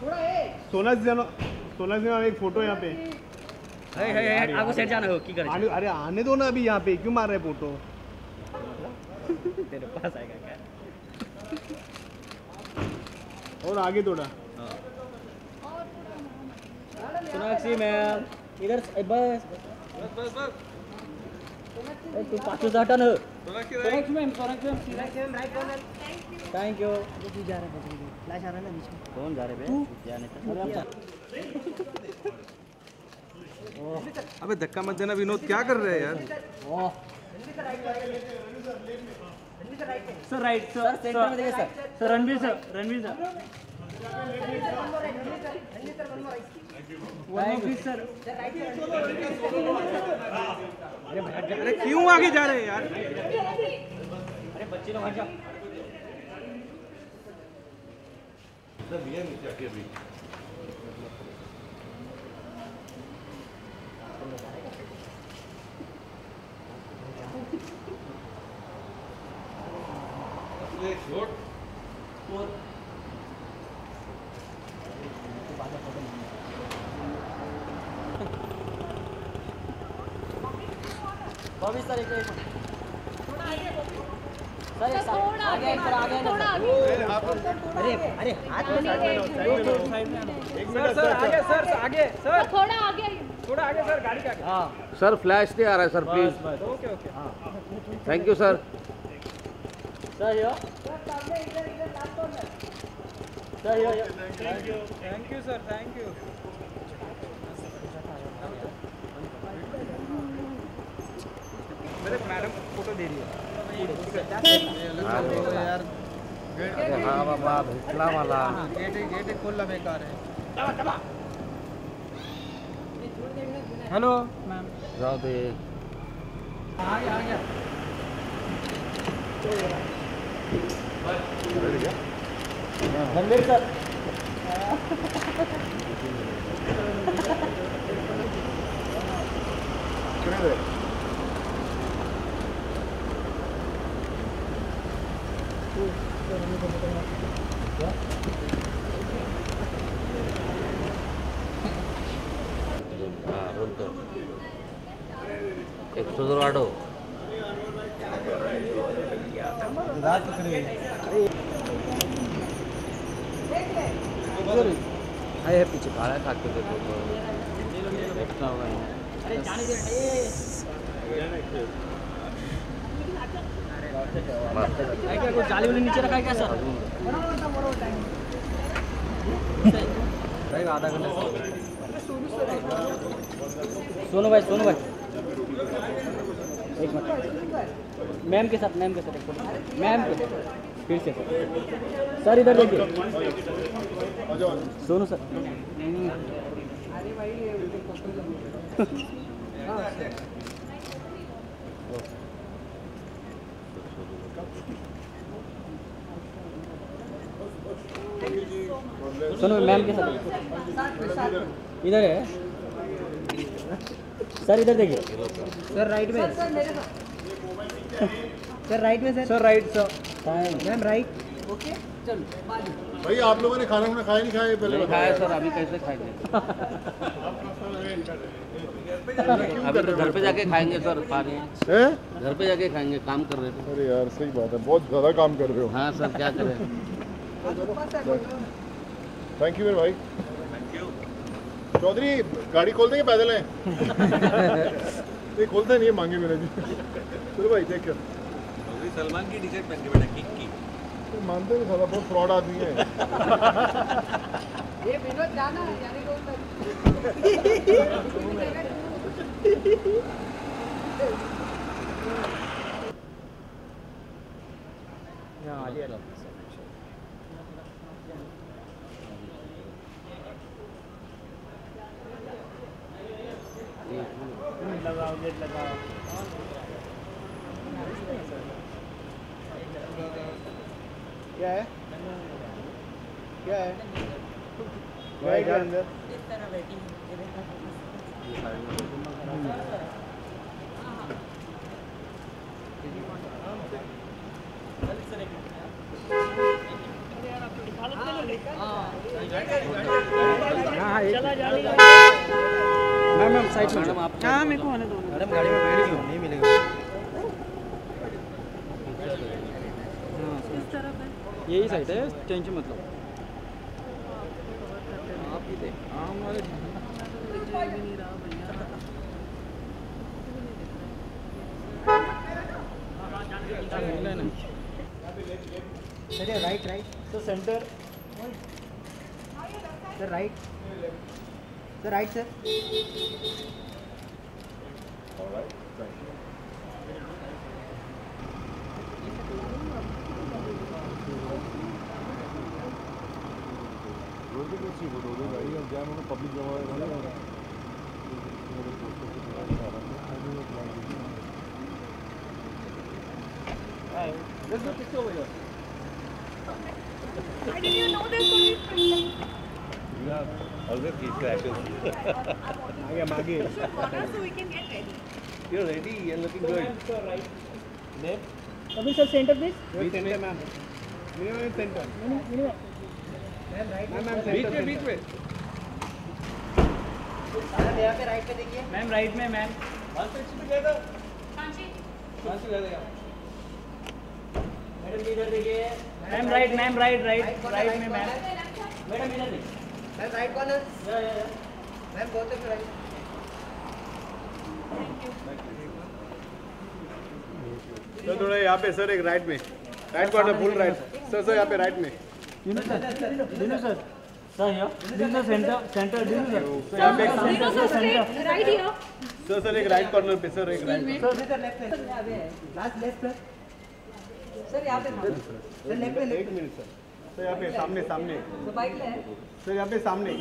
सोना सिन्हा सोना सिन्हा एक फ़ोटो यहाँ पे। है है है आगो सेट जाना हो की करे? आने अरे आने दो ना अभी यहाँ पे क्यों मार रहे फ़ोटो? तेरे पास आएगा क्या? और आगे थोड़ा। सोनाक्षी मैम इधर से- बस ए, तू ना मैम मैम थैंक यू जा रहा है फ्लैश आ रहा है ना बीच में कौन जा रहे बे जाने तक अबे धक्का मत देना विनोद क्या कर रहे हैं यार? ओह। सर राइट सर सेंटर में देखिए sir sir Ranveer sir Ranveer sir अरे क्यों आगे जा रहे हैं यार? अरे बच्चे लोग हट जाओ बॉबी सर एक एक सर एक साथ आगे एक आगे थोड़ा आगे। अरे अरे हाथ में एक सर आगे सर। आगे सर। थोड़ा आगे। थोड़ा आगे। सर गाड़ी का हाँ। सर फ्लैश नहीं आ रहा है sir please okay thank you sir sir yo. Sir yo yo. Thank you thank you sir thank you मेरे मैडम फ़ोटो दे रही है। यार हाँ। बाबा भेटला मला गेट गेट खोलना बेकार है। हेलो। मैम। जाऊ दे। आ गया आ गया। रणवीर सर हा एक सुधर आए है। पीछे काळ्या खाते ते फ़ोटो एक्स्ट्रा अरे जाने दे भाई क्या कुछ जाली वाली नीचे रखा है क्या सर? आधा घंटा सोनू भाई सोनू भाई। एक मिनट। मैम के साथ मैम के साथ मैम के फिर से। सर सर इधर देखिए। सोनू सर। सुनो मैम के साथ इधर है। सर इधर देखिए। सर राइट में सर राइट में sir. Sir right sir ma'am right भाई आप लोगों ने खाना खाना खाया नहीं खाया पहले नहीं खाया सर अभी कैसे खाएँगे? अभी तो घर पे जाके खाएँगे सर पानी हैं? घर पे जाके खाएँगे काम कर रहे थे। अरे यार सही बात है बहुत ज़्यादा काम कर रहे हो। हाँ सर क्या करें? थैंक यू मेरे भाई। चौधरी गाड़ी खोल देंगे पैदल है? नहीं खोलते नहीं है मांगे मेरे जी। चलो भाई केयर सलमान की टी शर्ट पहन के बेटा किक की। तो मानते नहीं साला बहुत फ्रॉड आदमी है। ये विनोद जाना है यानी रोज क्या है। क्या है। क्या है? क्या अंदर। हाँ। मैम मैम साइड में मैडम आप हाँ मेरे को आने दो। मैडम गाड़ी में बैठ गई नहीं मिलेगा। यही साइड है टेंशन मतलब आप ही सर राइट राइट तो centre sir right sir right sir कैसी फोटो हो भाई अब जाम में पब्लिक जमा है ना मेरे पोस्टर पे चला रहा था आगे वो plan I didn't even know this would be You have always keep crashes. so we can get ready. You're ready. You're looking good. अभी सर सेंटर प्लीज Beach में मैम. Minimum center. बीच में बीच में। यहाँ पे राइट पे देखिए ma'am right में ma'am madam right ma'am right right right में, मैम। मैडम, इधर ma'am right ma'am off right sir, थोड़ा यहाँ पे, सर, एक राइट में। Right corner full right sir sir यहाँ पे राइट में। Dinu sir Dinu sir sir या Dinu centre centre Dinu sir sir यहाँ पे you know, straight, right here. Sir sir एक राइट कॉर्नर पे सर एक राइट सर लेफ़्ट में लास्ट लेफ़्ट सर सर यहाँ पे सर लेफ़्ट में एक मिनट सर सर यहाँ पे सामने सामने. तो बाइक ले। सर यहाँ पे सामने.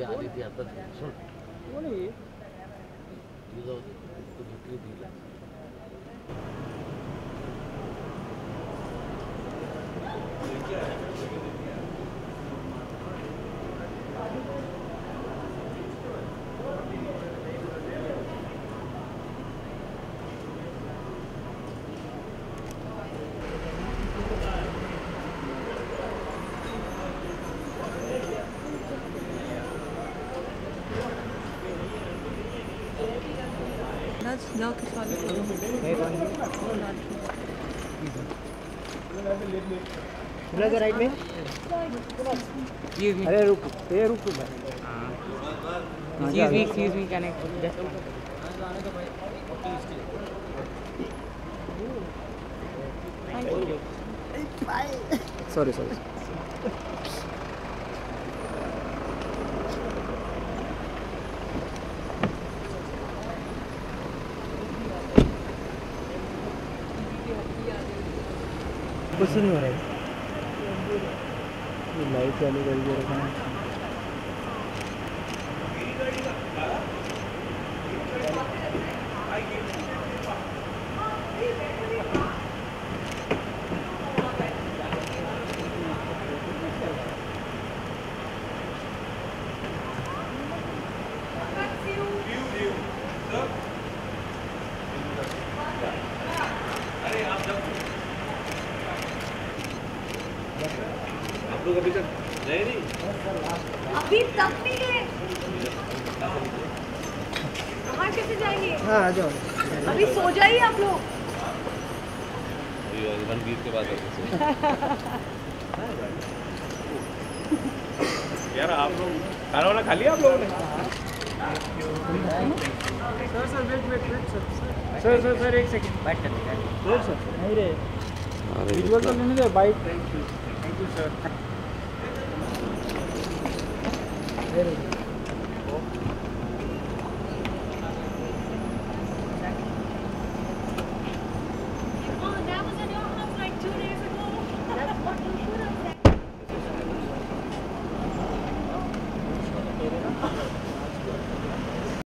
ती आली ती आता सोड कोण ती जाऊ दे तू भेटली तिला खुला राइट में अरे रुक ये रुक Excuse me, excuse me, can I just sorry sorry कुछ नहीं हो रहा है। लाइट चालू करके रखा है। आप लोग अभी तक गए नहीं। अभी तक नहीं गए कहाँ कैसे जाएँगे? हाँ आ जाओ। अभी सो जाइए आप लोग। रणवीर के बाद यार आप लोग खाना वाना खा लिया आप लोगों ने? Sir sir wait wait wait sir sir sir sir एक सेकंड बाइट कर दीजिए वेट सर नहीं रे। विजुअल तो लेने दे bite thank you sir very good